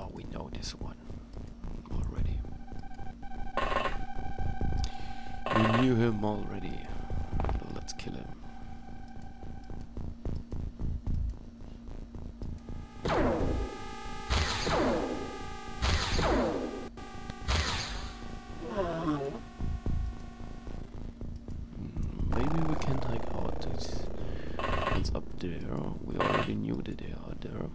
Ah, we know this one already. We knew him already. Let's kill him. Maybe we can take out this ones up there. We already knew that they are there.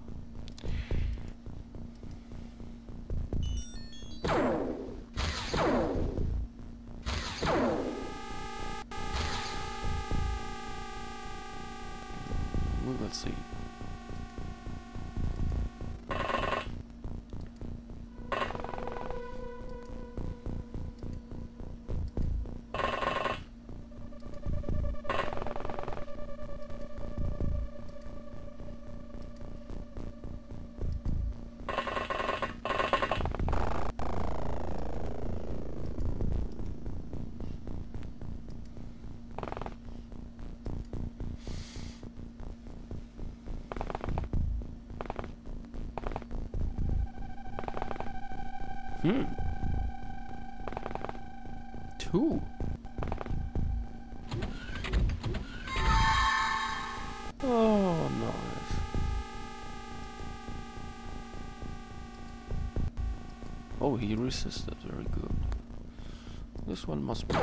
Will see. Hmm. Two. Oh, nice. Oh, he resisted. Very good. This one must be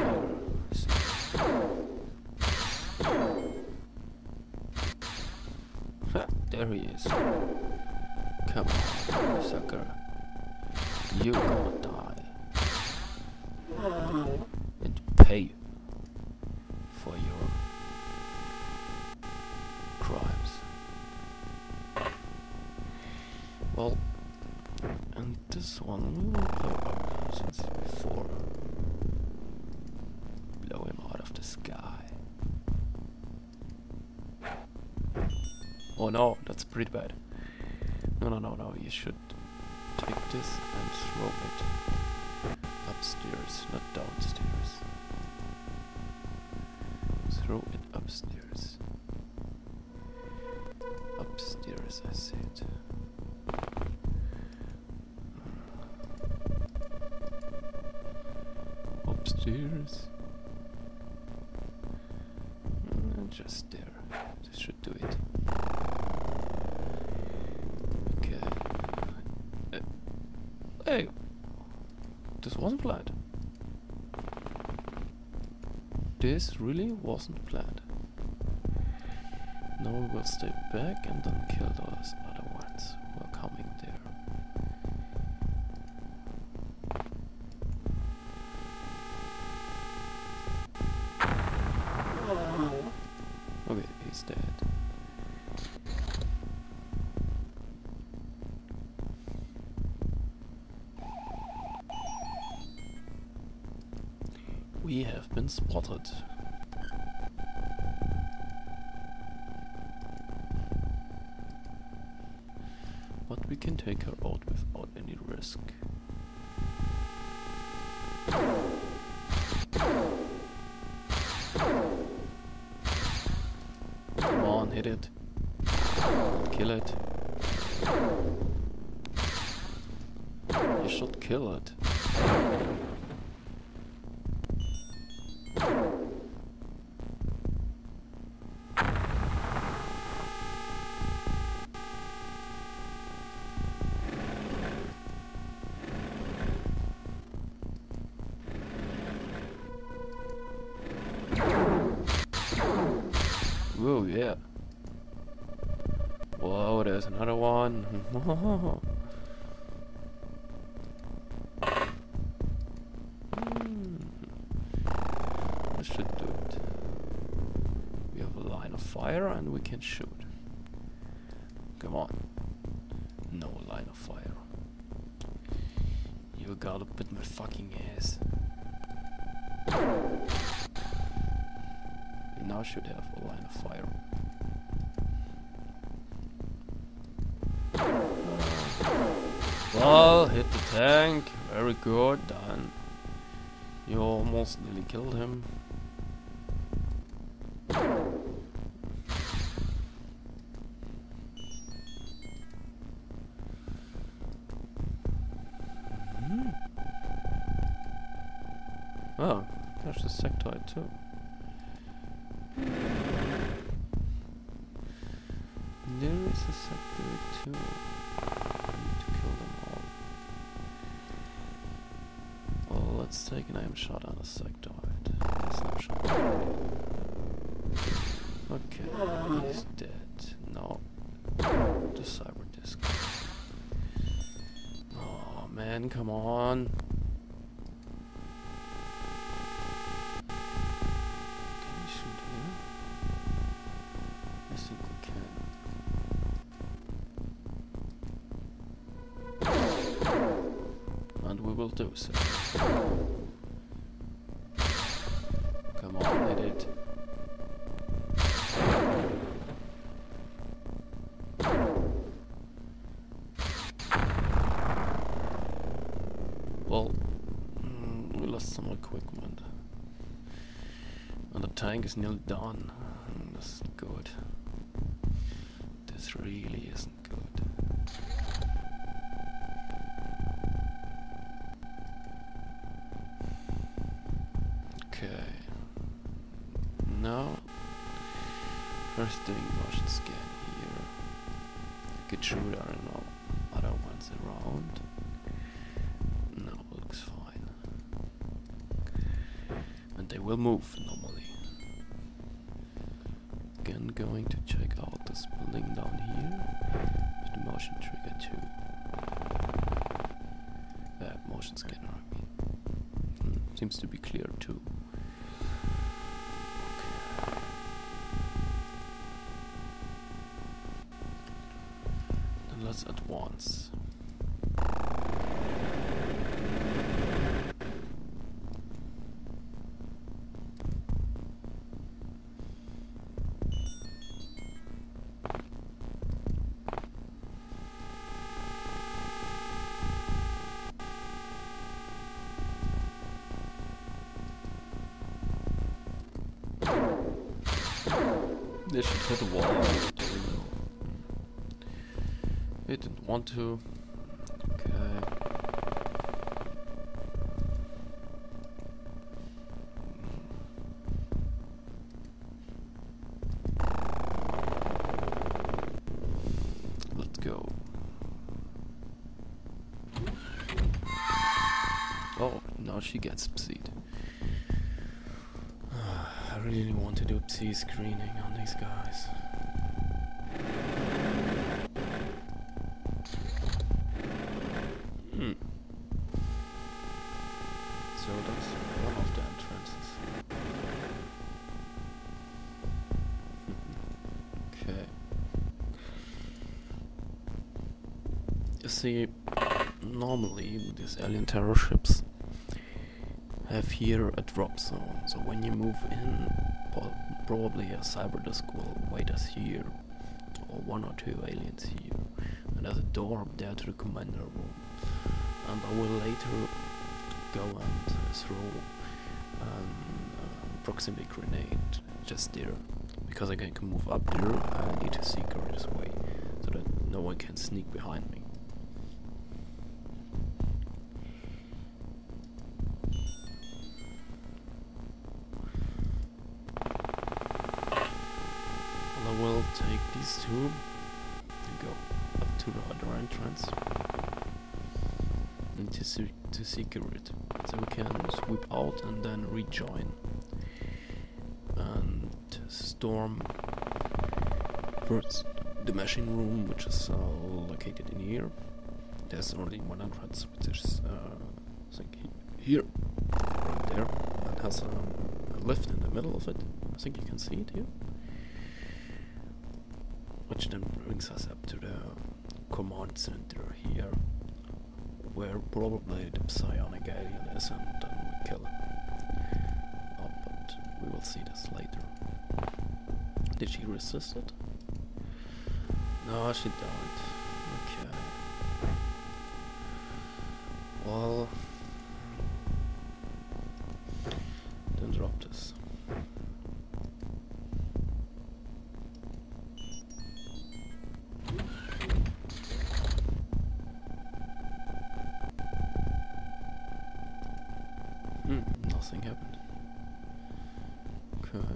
there he is. Come on, sucker. You're gonna die. And pay for your crimes. Well, and this one we will blow up since before. Blow him out of the sky. Oh no, that's pretty bad. No, no, no, no, you should this and throw it upstairs, not downstairs. Throw it upstairs. Upstairs, I said. Upstairs. Mm, Just there. This should do it. Okay. Uh, hey, this wasn't planned. This really wasn't planned. Now we will stay back and then kill those other ones who are coming there. Oh. Okay, he's dead. We have been spotted. But we can take her out without any risk. Come on, hit it. Kill it. You should kill it. Whoa, yeah. Whoa, there's another one. This should do it. We have a line of fire and we can shoot. Come on. No line of fire. You gotta put my fucking ass now should have a line of fire. Well, hit the tank. Very good, done. You almost nearly killed him. Hmm. Oh, there's the sectoid too. Too. I need to kill them all. Well, let's take an aim shot on a. Snapshot. Okay, he's dead. No. The cyber disc. Oh man, come on. Come on, hit it. Well, mm, we lost some equipment. And the tank is nearly done. First doing motion scan here. Good shooter, I don't know. Other ones around. No, looks fine. And they will move normally. Again, going to check out this building down here with the motion trigger too. Uh, motion scanner, I mean. Hmm, seems to be clear too. Then let's advance. They should hit the wall. It didn't want to. Okay. Let's go. Oh, now she gets psied. I really want to do psi screening on these guys. See, normally these alien terror ships have here a drop zone. So when you move in, probably a cyber disk will wait us here, or one or two aliens here. And there's a door up there to the commander room. And I will later go and throw um, a proximity grenade just there. Because I can move up there, I need to secret this way, so that no one can sneak behind me. And I will take these two. And go up to the other entrance. And to, se- to secure it. So we can sweep out and then rejoin. And storm first. The machine room, which is uh, located in here. There's only one entrance, which is uh, I think he- here, right there, and has um, a lift in the middle of it. I think you can see it here which then brings us up to the command center here, where probably the psionic alien is, and then we kill him. Oh, but we will see this later. Did she resist it? No, she don't. Okay. Well, nothing happened. Okay.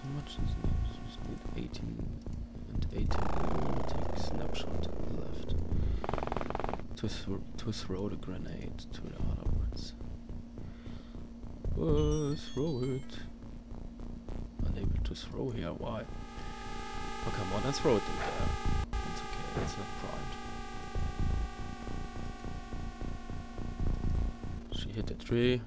How much is it? Just need 18 and 18 take snapshot left. To, thro to throw the grenade to the other ones. Uh, throw it. Unable to throw here, why? Oh come on, let's throw it in there. It's okay, it's not primed. She hit the tree.